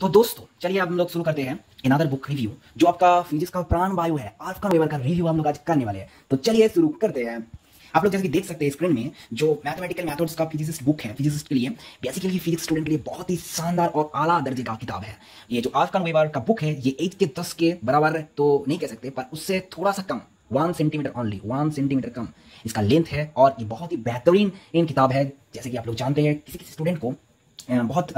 तो दोस्तों, चलिए अब हम लोग शुरू करते हैं अनदर बुक रिव्यू जो आपका फिजिक्स का प्राण वायु है आर्फ का वेवर का रिव्यू हम लोग आज करने वाले हैं। तो चलिए शुरू करते हैं। आप लोग जैसे कि देख सकते हैं स्क्रीन में, जो मैथमेटिकल मेथड्स का फिजिक्स बुक है फिजिक्स के लिए बेसिकली फिजिक्स स्टूडेंट के लिए बहुत ही शानदार और आला दर्जे का किताब है। ये जो आर्फ का वेवर का बुक है, ये एट के दस के बराबर तो नहीं कह सकते, पर उससे थोड़ा सा कम one centimetre only one centimetre कम इसका लेंथ है, और ये बहुत ही बेहतरीन, इन किताब है। जैसे कि आप लोग जानते हैं, किसी किसी स्टूडेंट को बहुत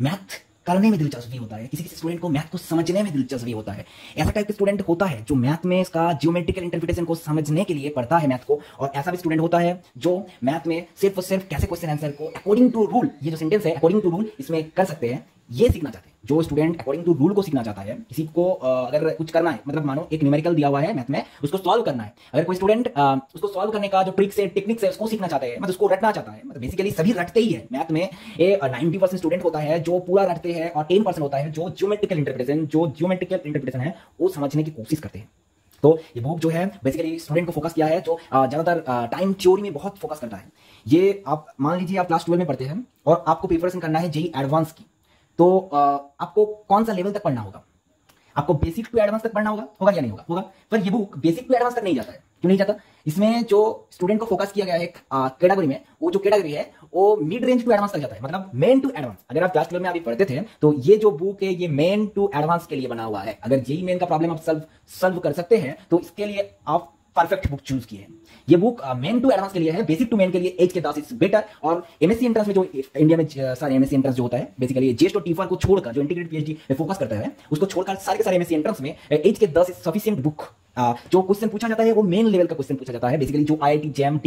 मैथ करने में दिलचस्पी होता है किसी किसी स्टूडेंट को मैथ को समझने में दिलचस्पी होता है। ऐसा टाइप का स्टूडेंट होता है जो मैथ में इसका जियोमेट्रिकल इंटरप्रिटेशन को समझने के लिए पढ़ता है मैथ को, और ऐसा भी स्टूडेंट होता है जो मैथ में सिर्फ़ और सिर्फ़ कैसे क्वेश्चन आंसर को अकॉर्डिंग टू रूल ये जो सेंटेंस है अकॉर्डिंग टू रूल इसमें कर सकते हैं। ये सीखना चाहते हैं। जो स्टूडेंट अकॉर्डिंग टू रूल को सीखना चाहता है, किसी को अगर कुछ करना है मतलब मानो एक न्यूमेरिकल दिया हुआ है मैथ में, उसको सॉल्व करना है। अगर कोई स्टूडेंट उसको सॉल्व करने का जो ट्रिक्स है टेक्निक्स है, उसको सीखना चाहता है मतलब उसको रटना चाहता है मतलब बेसिकली सभी रटते ही है। मैथ में ये नाइनटी परसेंट स्टूडेंट होता है जो पूरा रटते हैं और टेन परसेंट होता है जो जियोमेट्रिकल इंटरप्रिटेशन जो जियोमेट्रिकल इंटरप्रिटेशन है, वो समझने की कोशिश करते हैं। तो ये बुक जो है बेसिकली स्टूडेंट को फोकस किया है, जो ज़्यादातर टाइम थ्योरी में बहुत फोकस करता है। ये आप, मान लीजिए आप क्लास ट्वेल्व में पढ़ते हैं और आपको प्रिपरेशन करना है जेई एडवांस की। तो आपको कौन सा लेवल तक पढ़ना होगा? आपको बेसिक टू एडवांस तक पढ़ना होगा? होगा या नहीं होगा? होगा। पर ये बुक बेसिक टू एडवांस तक नहीं जाता है। क्यों नहीं जाता? इसमें जो स्टूडेंट को फोकस किया गया है कैटेगरी में, वो जो कैटेगरी है, वो मिड रेंज टू एडवांस तक जाता है। मतलब मेन टू एडवांस अगर आप क्लास में अभी पढ़ते थे तो ये जो बुक है, ये मेन टू एडवांस के लिए बना हुआ है। अगर जेई मेन का प्रॉब्लम आप सॉल्व कर सकते हैं तो इसके लिए आप परफेक्ट बुक चूज़ किए है। ये बुक मेन टू एडवांस के लिए है बेसिक टू मेन के लिए H K Dass is better और एमएससी एंट्रेंस में जो इंडिया में सारे एमएससी एंट्रेंस जो होता है बेसिकली जेस्ट और टीफर को छोड़कर, जो इंटीग्रेटेड पीएचडी में फोकस करता है, उसको छोड़कर सारे के सारे एमएससी एंट्रेंस में H K Dass is sufficient book जो क्वेश्चन पूछा जाता है, वो मेन लेवल का क्वेश्चन पूछा जाता है बेसिकली जो आईआईटी जेम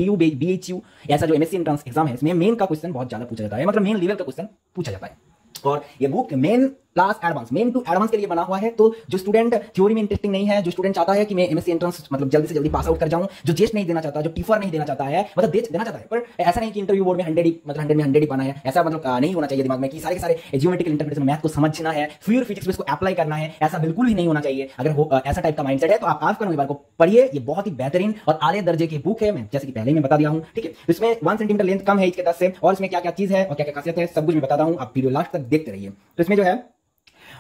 एच यू ऐसा जो एमएससी एंट्रेंस एग्ज़ाम है, इसमें मेन का क्वेश्चन बहुत ज़्यादा पूछा जाता है मतलब मेन लेवल का क्वेश्चन पूछा जाता है। और ये book main class advance main to advance के लिए बना हुआ है तो जो स्टूडेंट थ्योरी में इंटरेस्टिंग नहीं है, जो स्टूडेंट चाहता है कि मैं एमएससी एंट्रेंस मतलब जल्दी से जल्दी पास आउट कर जाऊँ, जो जेस्ट नहीं देना चाहता, जो टीफर नहीं देना चाहता है मतलब देना चाहता है, पर ऐसा नहीं कि इंटरव्यू बोर्ड में हंड्रेड मतलब हंड्रेड में हंड्रेड ही है। ऐसा मतलब नहीं होना चाहिए दिमाग में कि सारे सारे जियोमेट्रिकल इंटरप्रिटेशन मैथ को समझना है फ्यूर फिजिक्स में इसको अप्लाई करना है, ऐसा बिल्कुल भी नहीं होना चाहिए। अगर ऐसा टाइप का माइंडसेट है तो आप आपका नवीबार को पढ़िए, ये बहुत ही बेहतरीन और आले दर्जे की बुक है। मैं जैसे कि पहले मैं बता दिया हूँ, ठीक है? इसमें वन सेंटीमीटर लेंथ कम है इसके दस से, और इसमें क्या क्या चीज़ है और क्या क्या खासियत है, सब कुछ मैं बताता हूँ। आप वीडियो लास्ट तक देखते रहिए। तो इसमें जो है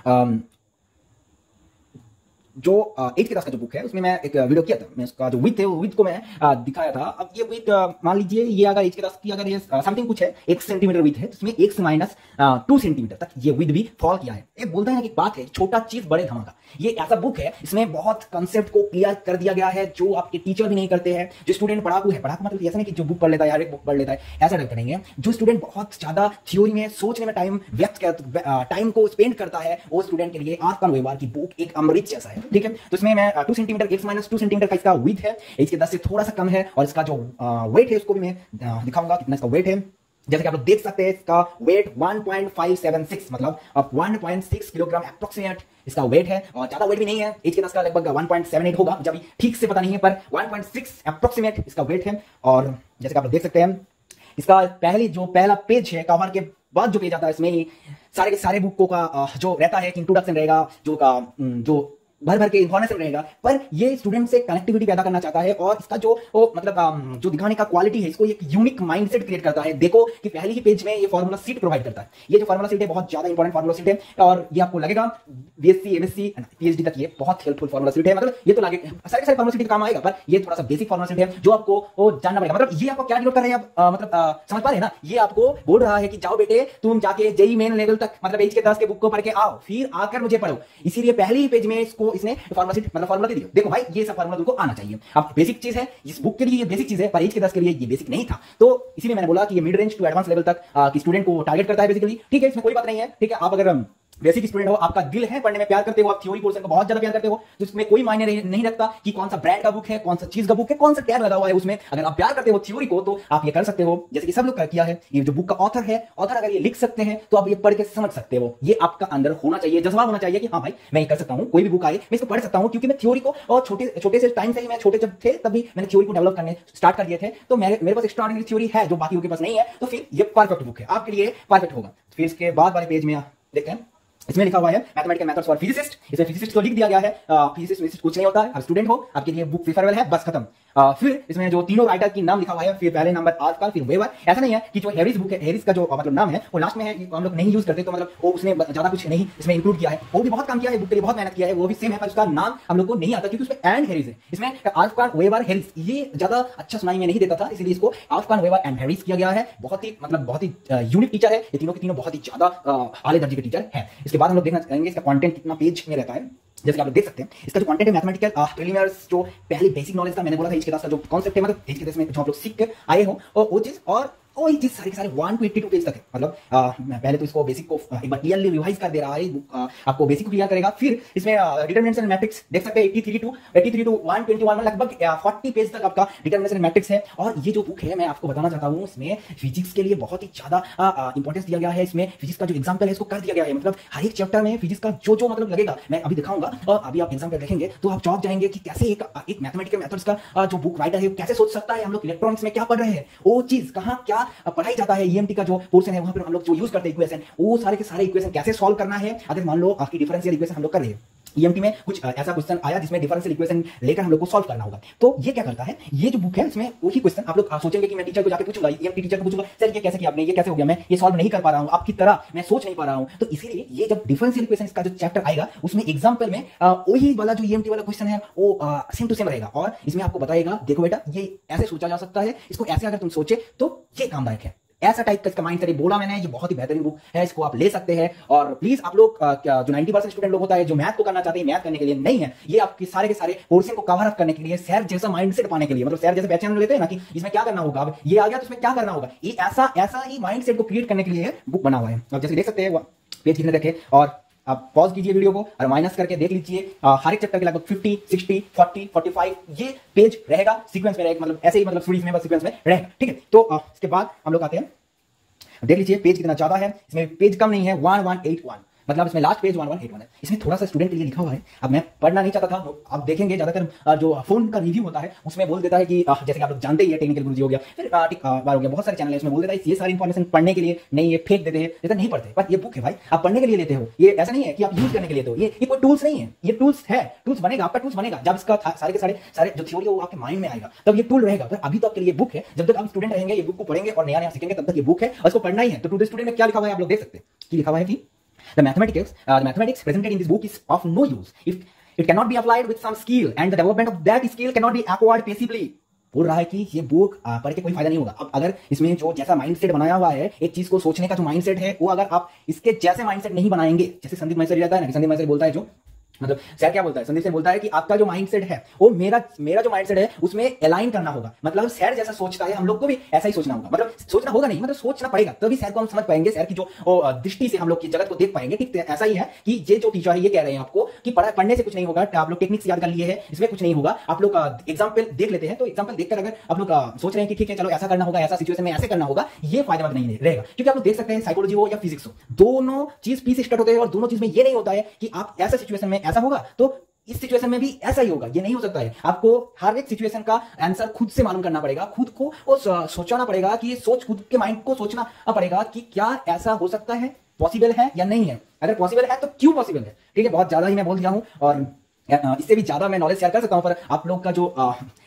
um, जो एज के दास का जो बुक है, उसमें मैं एक वीडियो किया था। मैं उसका जो विथ है, वो विथ को मैं दिखाया था। अब ये विथ मान लीजिए ये अगर एज के दास की अगर ये समथिंग कुछ है, एक सेंटीमीटर विथ है तो उसमें एक से माइनस टू सेंटीमीटर तक ये विथ भी फॉल किया है। एक बोलते हैं कि बात है, छोटा चीज़ बड़े धमाका। ये ऐसा बुक है, इसमें बहुत कंसेप्ट को क्लियर कर दिया गया है, जो आपके टीचर भी नहीं करते हैं, जो स्टूडेंट पढ़ाकू है। पढ़ाकू मतलब ऐसा नहीं कि जो बुक पढ़ लेता है, हर एक बुक पढ़ लेता है, ऐसा नहीं है जो स्टूडेंट बहुत ज़्यादा थ्योरी में, सोचने में टाइम व्यक्त टाइम को स्पेंड करता है, वो स्टूडेंट के लिए आत्मा व्यवहार की बुक एक अमृत जैसा है। ठीक है? तो इसमें मैं two centimetre X minus two centimetre का इसका विथ है, इसके दस से थोड़ा सा कम है, और इसका जो वेट है, उसको भी मैं दिखाऊँगा कितना इसका वेट है। जैसे कि आप लोग देख सकते हैं, इसका वेट 1.576 मतलब अब 1.6 किलोग्राम अप्रोक्सीमेट इसका वेट है, और ज़्यादा वेट भी नहीं है एच के दस का लगभग 1.78 होगा, जब ठीक से पता नहीं है, पर 1.6 अप्रोक्सीमेट इसका वेट है। और जैसे कि आप लोग देख सकते हैं, इसका पहली, जो पहला पेज है कवर के बाद जो पेज आता है, इसमें ही सारे के सारे बुकों का जो रहता है इंट्रोडक्शन रहेगा, जो का जो भर भर के इन्फॉर्मेशन रहेगा। पर ये स्टूडेंट से कनेक्टिविटी पैदा करना चाहता है और इसका जो ओ, मतलब जो दिखाने का क्वालिटी है इसको एक यूनिक माइंडसेट क्रिएट करता है। देखो कि पहले ही पेज में ये फॉर्मुला सीट प्रोवाइड करता है। ये जो फॉर्मुला सीट है बहुत ज़्यादा इंपॉर्टेंट फॉर्मुला सीट है और ये आपको लगेगा बीएससी एमएससी पीएचडी तक ये बहुत हेल्पफुल फॉर्मुला सीट है। मतलब ये तो लगे सारे सारे फॉर्मुला सीट काम आएगा पर ये थोड़ा सा बेसिक फॉर्मुला सीट है जो आपको वो जानना पड़ेगा। मतलब ये आपको क्या डिनोट कर रहे हैं आप मतलब समझ पा रहे हैं ना? ये आपको बोल रहा है कि जाओ बेटे तुम जाके जेई मेन लेवल तक मतलब एच के दस के बुक को पढ़ के आओ फिर आकर मुझे पढ़ो। इसीलिए पहले ही पेज में इसको इसने फॉर्मुला सीट मतलब फॉर्मुला दे दिया। देखो भाई, ये सब फॉर्मुला तुमको आना चाहिए। अब बेसिक चीज़ है, इस बुक के लिए ये बेसिक चीज़ है, पर एज के दस के लिए ये बेसिक नहीं था। तो इसीलिए मैंने बोला कि ये mid range to advance level तक स्टूडेंट को टारगेट करता है बेसिकली ठीक है, इसमें कोई बात नहीं है। ठीक है, आप अगर बेसिक स्टूडेंट हो, आपका दिल है पढ़ने में, प्यार करते हो, आप थ्योरी पोर्शन को बहुत ज़्यादा प्यार करते हो जिसमें कोई मायने नहीं रखता कि कौन सा ब्रांड का बुक है, कौन सा चीज़ का बुक है, कौन सा टैग लगा हुआ है उसमें। अगर आप प्यार करते हो थ्योरी को तो आप ये कर सकते हो, जैसे कि सब लोग किया है, ये जो बुक का ऑथर है ऑथर अगर ये लिख सकते हैं तो आप ये पढ़ के समझ सकते हो। ये आपका अंदर होना चाहिए जज्बा होना चाहिए कि हाँ भाई, मैं ये कर सकता हूँ, कोई भी बुक आए, मैं इसको पढ़ सकता हूँ, क्योंकि मैं थ्योरी को, और छोटे छोटे से टाइम से ही मैं छोटे जब थे, तभी मैंने थ्योरी को डेवलप करने स्टार्ट कर दिए थे तो मेरे मेरे पास एक्स्ट्रा थ्योरी है, जो बाकी के पास नहीं है तो फिर ये परफेक्ट बुक है। आपके लिए परफेक्ट होगा। फिर इसके बाद वाले पेज में देखते हैं। इसमें लिखा हुआ है मैथमेटिकल मेथड्स फॉर फिजिसिस्ट इसमें फिजिसिस्ट को लिख दिया गया है। फिजिसिस्ट कुछ नहीं होता है। आप स्टूडेंट हो, आपके लिए बुक प्रिफरेबल है, बस खत्म। फिर इसमें जो तीनों राइटर की नाम लिखा हुआ है, फिर पहले नंबर आज का फिर वेवर ऐसा नहीं है कि जो हेरिस बुक है हेरिस का जो मतलब नाम है, वो लास्ट में है, हम लोग नहीं यूज़ करते तो मतलब वो उसने ज़्यादा कुछ नहीं इसमें इंक्लूड किया है। वो भी बहुत काम किया है बुक के लिए बहुत मेहनत किया है, वो भी सेम है, पर उसका नाम हम लोग को नहीं आता, क्योंकि उसमें एंड हैरिस है। इसमें आजकल वेवर हेरिस ये ज़्यादा अच्छा सुनाई में नहीं देता था, इसलिए इसको आजकल वेवर एंड हेरिस किया गया है। बहुत ही मतलब बहुत ही यूनिक टीचर है, ये तीनों के तीनों बहुत ही ज़्यादा आले दर्जे के टीचर है। इसके बाद हम लोग देखना चाहेंगे इसका कॉन्टेंट कितना पेज में रहता है। जैसे आप लोग देख सकते हैं, इसका जो कंटेंट है मैथमेटिकल प्रीलिमिनर्स जो पहले बेसिक नॉलेज था, मैंने बोला था, इसके का जो कॉन्सेप्ट है मतलब इसके में जो आप लोग सीख के आए हो, और वो चीज़ और और चीज़ सारे सारे one to eighty two page तक है। मतलब आ, पहले तो इसको बेसिक को एक क्लियरली रिवाइज कर दे रहा है आ, आपको बेसिक को क्लियर करेगा। फिर इसमें डिटर्मिनेशन मैट्रिक्स देख सकते हैं 83 टू 83 टू 121 में लगभग 40 पेज तक आपका डिटर्मिनेशन मैट्रिक्स है। और ये जो बुक है मैं आपको बताना चाहता हूँ इसमें फिजिक्स के लिए बहुत ही ज़्यादा इंपॉर्टेंस दिया गया है। इसमें फिजिक्स का जो एग्ज़ाम्पल है इसको कर दिया गया है। मतलब हर एक चैप्टर में फिजिक्स का जो जो मतलब लगेगा मैं अभी दिखाऊँगा। और अभी आप एग्ज़ाम्पल देखेंगे तो आप चौक जाएँगे कि कैसे एक एक मैथमेटिकल मेथड्स का जो बुक राइटर है कैसे सोच सकता है हम लोग इलेक्ट्रॉनिक्स में क्या पढ़ रहे हैं वो चीज़ कहाँ क्या पढ़ाई जाता है है ईएमटी e का जो पोर्शन है, वहाँ पर हम लोग जो यूज़ करते हैं इक्वेशन वो सारे के सारे इक्वेशन कैसे सॉल्व करना है? अगर मान लो आपकी डिफरेंशियल इक्वेशन हम लोग कर रहे हैं ईएमटी e में कुछ ऐसा क्वेश्चन आया जिसमें डिफरेंशियल इक्वेशन लेकर हम लोग को सॉल्व करना होगा। तो ये क्या करता है? ये जो बुक है इसमें वही क्वेश्चन आप लोग सोचेंगे कि मैं टीचर को जाकर पूछूँगा ईएमटी टीचर को पूछूँगा, सर, ये कैसे किया आपने? ये कैसे हो गया? मैं ये सॉल्व नहीं कर पा रहा हूँ। आपकी तरह मैं सोच नहीं पा रहा हूँ। तो इसीलिए ये जब डिफरेंशियल इक्वेशन का जो चैप्टर आएगा, उसमें एग्ज़ाम्पल में वही वाला जो ईएमटी वाला क्वेश्चन है, वो सेम टू सेम रहेगा। और इसमें आपको बताएगा, देखो बेटा, ये ऐसे सोचा जा सकता है, इसको ऐसे अगर तुम सोचे तो ये कामदायक है। ऐसा टाइप का इसका माइंड सेट बोला मैंने, ये बहुत ही बेहतरीन बुक है, इसको आप ले सकते हैं। और प्लीज़ आप लोग जो 90 परसेंट स्टूडेंट लोग होता है, जो मैथ को करना चाहते हैं मैथ करने के लिए नहीं है, ये आपके सारे के सारे पोर्सन को कवर अप करने के लिए सैर जैसा माइंड सेट पाने के लिए मतलब सैर जैसे पहचान लेते हैं ना कि इसमें क्या करना होगा, अब ये आ गया तो इसमें क्या करना होगा, ये ऐसा ऐसा ही माइंड सेट को क्रिएट करने के लिए बुक बना हुआ है। आप जैसे देख सकते हैं पेज कितने देखे, और आप पॉज कीजिए वीडियो को और माइनस करके देख लीजिए। हर एक चैप्टर के लगभग 50, 60, 40, 45 ये पेज रहेगा सीक्वेंस में रहेगा मतलब ऐसे ही मतलब सीरीज़ में सीक्वेंस में रहेगा ठीक है? तो इसके बाद हम लोग आते हैं। देख लीजिए पेज कितना ज़्यादा है इसमें पेज कम नहीं है वन वन एट वन मतलब इसमें last page one one eight one है। इसमें थोड़ा सा स्टूडेंट के लिए लिखा हुआ है। अब मैं पढ़ना नहीं चाहता था तो आप देखेंगे ज़्यादातर जो फ़ोन का रिव्यू होता है, उसमें बोल देता है कि जैसे कि आप लोग जानते ही है टेक्निकल गुरु हो गया, फिर बार हो गया, बहुत सारे चैनल है, उसमें बोल देता है, ये सारी इन्फॉर्मेशन पढ़ने के लिए नहीं, ये फेंक देते हैं जैसे नहीं पढ़ते, पर ये बुक है भाई, आप पढ़ने के लिए लेते हो, ये ऐसा नहीं है कि आप यूज़ करने के लिए तो ये कोई टूल्स नहीं है, ये टूल्स है टूल्स बनेगा, आपका टूल्स बनेगा, जब इसका सारे के सारे सारे जो थ्योरी है वो आपके माइंड में आएगा, तब ये टूल रहेगा अभी तो आपके लिए बुक है, जब तक आप स्टूडेंट रहेंगे, ये बुक को पढ़ेंगे और नया नया सीखेंगे, तब तक ये बुक है उसको पढ़ना ही है तो टू स्टूडेंट में क्या लिखा हुआ है, आप लोग देख सकते हैं, कि लिखा हुआ है कि The mathematics, uh, the mathematics presented in this book is of no use if it cannot be applied with some skill and the development of that skill cannot be acquired passively. बोल रहा है कि ये book पढ़ के कोई फ़ायदा नहीं होगा अब अगर इसमें जो जैसा माइंडसेट बनाया हुआ है एक चीज़ को सोचने का जो माइंडसेट है वो अगर आप इसके जैसे माइंडसेट नहीं बनाएँगे जैसे संदीप मैसर रहता है ना संदीप मैसर बोलता है जो मतलब सर क्या बोलता है? संदीप सर बोलता है कि आपका जो माइंडसेट है, वो मेरा मेरा जो माइंडसेट है, उसमें अलाइन करना होगा। मतलब सर जैसा सोचता है, हम लोग को भी ऐसा ही सोचना होगा। मतलब सोचना होगा नहीं मतलब सोचना पड़ेगा। तभी सर को हम समझ पाएँगे, सर की जो दृष्टि से हम लोग की जगत को देख पाएँगे। ठीक, ऐसा ही है कि ये जो टीचर है, ये कह रहे हैं आपको कि पढ़ा, पढ़ने से कुछ नहीं होगा, आप लोग टेक्निक्स याद कर लिए हैं, इसमें कुछ नहीं होगा। आप लोग एग्ज़ाम्पल देख लेते हैं। तो एग्ज़ाम्पल देखकर अगर आप लोग सोच रहे हैं कि ठीक है, चलो ऐसा करना होगा, ऐसा सिचुएशन में ऐसे करना होगा, ये फ़ायदेमंद नहीं रहेगा। क्योंकि आप लोग देख सकते हैं साइकोलॉजी हो या फिजिक्स हो, दोनों चीज़ पीस स्टार्ट होते हैं और दोनों चीज़ में ये नहीं होता है कि आप ऐसा सिचुएशन में ऐसा होगा तो इस सिचुएशन में भी ऐसा ही होगा, ये नहीं हो सकता है। आपको हर एक सिचुएशन का आंसर खुद से मालूम करना पड़ेगा, खुद को और सोचना पड़ेगा कि सोच, खुद के माइंड को सोचना पड़ेगा कि क्या ऐसा हो सकता है पॉसिबल है या नहीं है। अगर पॉसिबल है तो क्यों पॉसिबल है? ठीक है, बहुत ज़्यादा ही मैं बोल दिया हूँ और इससे भी ज़्यादा मैं नॉलेज शेयर कर सकता हूँ, पर आप लोग का जो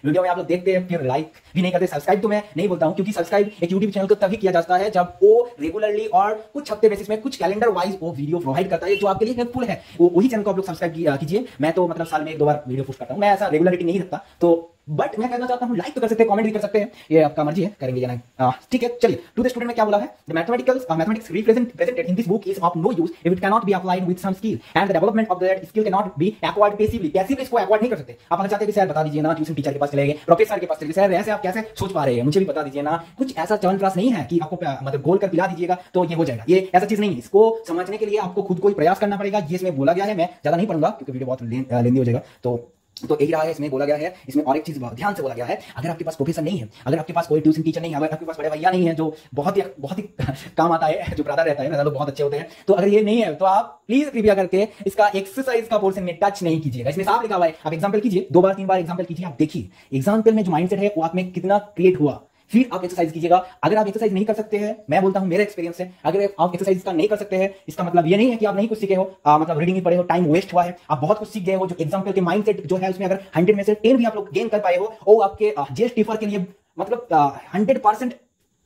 वीडियो में आप लोग देखते हैं, फिर लाइक भी नहीं करते सब्सक्राइब तो मैं नहीं बोलता हूँ, क्योंकि सब्सक्राइब एक यूट्यूब चैनल को तभी किया जाता है जब वो रेगुलरली और कुछ हफ़्ते बेसिस में कुछ कैलेंडर वाइज वो वीडियो प्रोवाइड करता है, जो आपके लिए हेल्पफुल है। वो, वही चैनल को आप लोग सब्सक्राइब कीजिए। मैं तो मतलब साल में एक दो बार वीडियो पोस्ट करता हूँ। मैं ऐसा रेगुलरिटी नहीं रखता तो बट मैं कहना चाहता हूँ लाइक तो कर सकते हैं कमेंट भी कर सकते हैं। ये आपका मर्ज़ी है, करेंगे या नहीं? ठीक है, चलिए टू द स्टूडेंट में क्या बोला है? The mathematicals mathematics represent presented in this book is of no use if it cannot be applied with some skill and the development of that skill cannot be acquired passively passively इसको acquired नहीं कर सकते। आप अगर चाहते हैं कि sir बता दीजिए ना ट्यूशन टीचर के पास चले गए प्रोफेसर के पास चले गए। सर ऐसे आप कैसे सोच पा रहे हैं? मुझे भी बता दीजिए ना। कुछ ऐसा चवन क्लास नहीं है कि आपको मतलब गोल कर पिला दीजिएगा तो ये हो जाएगा। ये ऐसा चीज़ नहीं है। इसको समझने के लिए आपको खुद को ही प्रयास करना पड़ेगा। ये इसमें बोला गया है, मैं ज़्यादा नहीं पढ़ूँगा, क्योंकि वीडियो बहुत लेंदी हो जाएगा। तो तो यही रहा है, इसमें बोला गया है, इसमें और एक चीज़ ध्यान से बोला गया है, अगर आपके पास प्रोफेसर नहीं है, अगर आपके पास कोई ट्यूशन टीचर नहीं है, अगर आपके पास बड़े भैया नहीं है, जो बहुत ही बहुत ही काम आता है, जो ब्रदर रहता है लोग बहुत अच्छे होते हैं तो अगर ये नहीं है तो आप प्लीज़ कृपया करके इसका एक्सरसाइज का पोर्सन में टच नहीं कीजिएगा। इसमें साफ़ लिखा हुआ है, आप एग्ज़ाम्पल कीजिए, दो बार, तीन बार एग्ज़ाम्पल कीजिए, आप देखिए। एग्ज़ाम्पल में जो माइंडसेट है, वो आप में कितना क्रिएट हुआ। फिर आप एक्सरसाइज कीजिएगा। अगर आप एक्सरसाइज नहीं कर सकते हैं मैं बोलता हूँ मेरा एक्सपीरियंस है। अगर आप एक्सरसाइज का नहीं कर सकते हैं इसका मतलब ये नहीं है कि आप नहीं कुछ सीखे हो। आ, मतलब रीडिंग ही पढ़े हो टाइम वेस्ट हुआ है। आप बहुत कुछ सीख गए हो जो एग्ज़ाम्पल के माइंड जो है उसमें अगर हंड्रेड में से टेन भी आप लोग गेन कर पाए हो वो आपके जेस्ट टीफर के लिए मतलब हंड्रेड परसेंट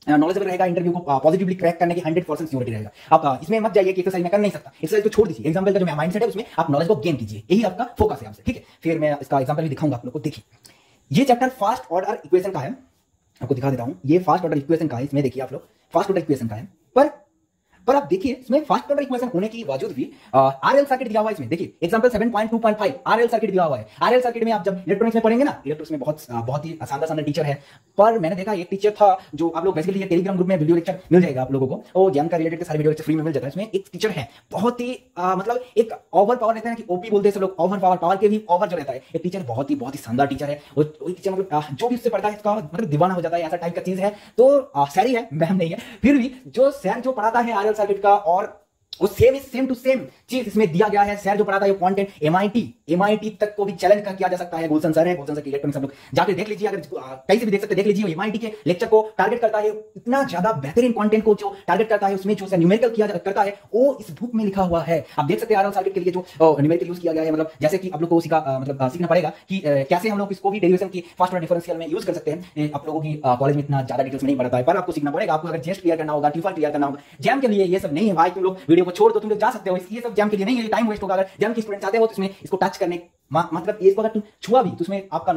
नॉलेज रहेगा इंटरव्यू को पॉजिटिवली क्रैक करने की हंड्रेड परसेंट सिक्योरिटी रहेगा। आप इसमें मत जाइए कि एक्सरसाइज में कर नहीं सकता। एक्सरसाइज को छोड़ दीजिए। एग्ज़ाम्पल का जो माइंड सेट है उसमें आप नॉलेज को गेन कीजिए। यही आपका फोकस है आपसे ठीक है? फिर मैं इसका एग्ज़ाम्पल भी दिखाऊँगा आप लोग को। देखिए ये चैप्टर फास्ट ऑर्डर इक्वेशन का है। आपको दिखा देता हूँ। ये फास्ट ऑर्डर इक्वेशन का है? इसमें देखिए आप लोग। फास्ट ऑर्डर इक्वेशन का है? पर पर आप देखिए, इसमें फास्ट ऑर्डर इक्वेशन होने की बावजूद भी आरएल सर्किट दिया हुआ है इसमें। देखिए एग्जांपल 7.2.5 आरएल सर्किट दिया हुआ है। आरएल सर्किट में आप जब इलेक्ट्रॉनिक्स में पढ़ेंगे ना इलेक्ट्रॉनिक्स में बहुत बहुत ही शानदार शानदार टीचर है। पर मैंने देखा, एक टीचर था जो आप लोग बेसिकली टेलीग्राम ग्रुप में वीडियो लेक्चर मिल जाएगा आप लोगों को। वो ज्ञान का रिलेटेड सारे वीडियो फ्री में मिल जाता है। इसमें एक टीचर है, बहुत ही मतलब एक ओवर पावर रहता है कि ओपी बोलते हैं लोग ओवर पावर पावर के भी ओवर जो रहता है। एक टीचर बहुत ही बहुत ही शानदार टीचर है। वो टीचर मतलब जो भी उससे पढ़ता है, इसका मतलब दीवाना हो जाता है, ऐसा टाइप का चीज़ है। तो सैरी है, मैम नहीं है। फिर भी जो सैर जो पढ़ाता है आरएल सर्किट का और वो same is same to same चीज़ इसमें दिया गया है सर जो पढ़ाता है कंटेंट एमआईटी एमआईटी तक को भी चैलेंज किया जा सकता है गुलशन सर है गुलशन सर की इलेक्ट्रॉनिक सब लोग। जाकर देख लीजिए, अगर कहीं से भी देख सकते देख लीजिए एमआईटी के लेक्चर को टारगेट करता है, इतना ज़्यादा बेहतरीन कंटेंट को जो टारगेट करता है, उसमें जो न्यूमेरिकल किया करता है, वो इस बुक में लिखा हुआ है। आप देख सकते हैं आर सर्किट के लिए जो न्यूमेरिकल यूज़ किया गया है मतलब जैसे कि आप लोग को सीखा मतलब सीखना पड़ेगा कि कैसे हम लोग इसको भी डेरिवेशन की फास्ट और डिफरेंशियल में यूज़ कर सकते हैं। आप लोगों की कॉलेज में इतना ज़्यादा डिटेल्स नहीं पड़ता है पर आपको सीखना पड़ेगा, आपको अगर जेस्ट क्लियर करना होगा टीफर क्लियर करना होगा जैम के लिए ये सब नहीं है भाई, तुम लोग वीडियो को छोड़ दो, तुम लोग जा सकते हो। ये सब जैम के लिए नहीं है टाइम वेस्ट होगा। अगर जैम की स्टूडेंट चाहते हो तो इसमें इसको टच करने मतलब इसको अगर तुम छुआ भी तो उसमें आपका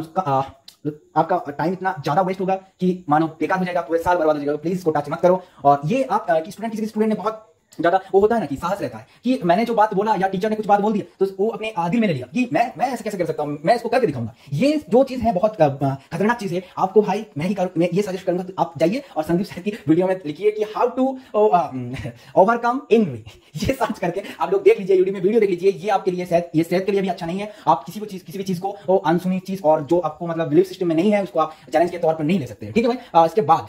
आपका टाइम इतना ज़्यादा वेस्ट होगा कि मानो बेकार हो जाएगा, पूरे साल बर्बाद हो जाएगा। प्लीज़ इसको टच मत करो। और ये आप स्टूडेंट किसी स्टूडेंट ने बहुत ज़्यादा वो होता है ना कि साहस रहता है कि मैंने जो बात बोला या टीचर ने कुछ बात बोल दिया तो वो अपने आदिल में ले लिया कि मैं मैं ऐसे कैसे कर सकता हूँ, मैं इसको करके दिखाऊँगा। ये जो चीज़ है बहुत खतरनाक चीज़ है। आपको भाई, मैं ही मैं ये सजेस्ट करूँगा कि आप जाइए और संदीप सर की वीडियो में लिखिए कि हाउ टू ओवरकम एंग्री ये सर्च करके आप लोग देख लीजिए यूट्यूब में वीडियो देख लीजिए, ये आपके लिए सेहत, ये सेहत के लिए भी अच्छा नहीं है। आप किसी भी चीज़, किसी भी चीज़ को अनसुनी चीज़ और जो आपको मतलब बिलीफ सिस्टम में नहीं है, उसको आप चैलेंज के तौर पर नहीं ले सकते। ठीक है भाई? इसके बाद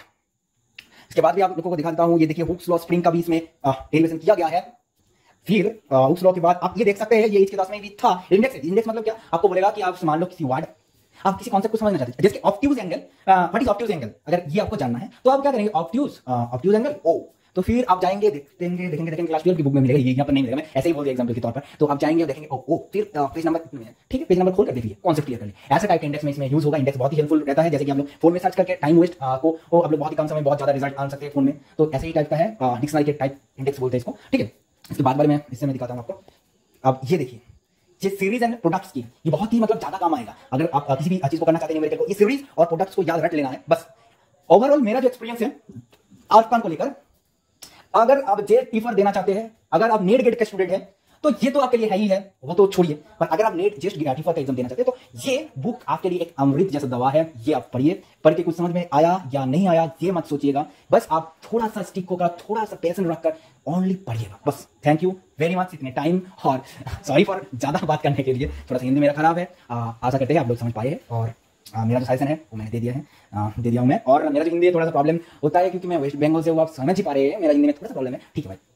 इसके बाद भी आप लोगों को दिखा देता हूँ, ये देखिए हुक्स लॉ स्प्रिंग का भी इसमें डेरिवेशन किया गया है। फिर हुक्स लॉ के बाद आप ये देख सकते हैं, ये इसके दास में भी था। इंडेक्स इंडेक्स मतलब क्या? आपको बोलेगा कि आप मान लो किसी वार्ड आप किसी कॉन्सेप्ट को समझना चाहते हैं। जैसे obtuse angle what is obtuse angle अगर ये आपको जानना है तो आप क्या करेंगे? ऑप्टिव्स ऑप्टिव्स एंगल ओ तो फिर आप जाएँगे, देखेंगे देखेंगे देखेंगे क्लास ट्वेल्व की बुक में मिलेगा, ये यहाँ पर नहीं मिलेगा, मैं ऐसे ही बोल दिया एग्ज़ाम्पल के तौर पर। तो आप जाएँगे देखेंगे ओ ओ फिर पेज नंबर ठीक है पेज नंबर खोल कर देखिए कॉन्सेप्ट क्लियर कर लिए ऐसा टाइप इंडेक्स में इसमें यूज़ होगा इंडेक्स बहुत ही हेल्पफुल रहता है, जैसे कि हम लोग फ़ोन में सर्च करके टाइम वेस्ट को आप लोग बहुत ही कम समय बहुत ज़्यादा रिज़ल्ट आ सकते हैं फ़ोन में। तो ऐसे ही टाइप का है डिक्शनरी के टाइप इंडेक्स बोलते हैं इसको, ठीक है? इसके बाद बारे में, इससे मैं दिखाता हूँ आपको। अब ये देखिए, ये सीरीज़ एंड प्रोडक्ट्स की, ये बहुत ही मतलब ज़्यादा काम आएगा। अगर आप किसी भी चीज़ को करना चाहते हैं, मेरे को, ये सीरीज़ और प्रोडक्ट्स को याद रख लेना है, बस। ओवरऑल मेरा जो एक्सपीरियंस है आउटकम को लेकर अगर आप जे टीफर देना चाहते हैं, अगर आप नेट गेट के स्टूडेंट हैं तो ये तो आपके लिए है ही है, वो तो छोड़िए। पर अगर आप नेट जस्ट टीफर का एग्ज़ाम देना चाहते हैं तो ये बुक आपके लिए एक अमृत जैसा दवा है, ये आप पढ़िए। पढ़ के कुछ समझ में आया या नहीं आया, ये मत सोचिएगा। बस आप थोड़ा सा स्टिक होकर थोड़ा सा पैसन रखकर ओनली पढ़िएगा। बस थैंक यू वेरी मच इतने टाइम और सॉरी फॉर ज़्यादा बात करने के लिए, थोड़ा सा हिंदी मेरा खराब है। आशा करते हैं आप लोग समझ पाए और मेरा जो साइसन है वो मैंने दे दिया है। आ, दे दिया हूँ मैं। और मेरा जो हिंदी थोड़ा सा प्रॉब्लम होता है क्योंकि मैं वेस्ट बंगाल से वो आप समझ ही पा रहे हैं मेरा हिंदी में थोड़ा सा प्रॉब्लम है। ठीक है भाई।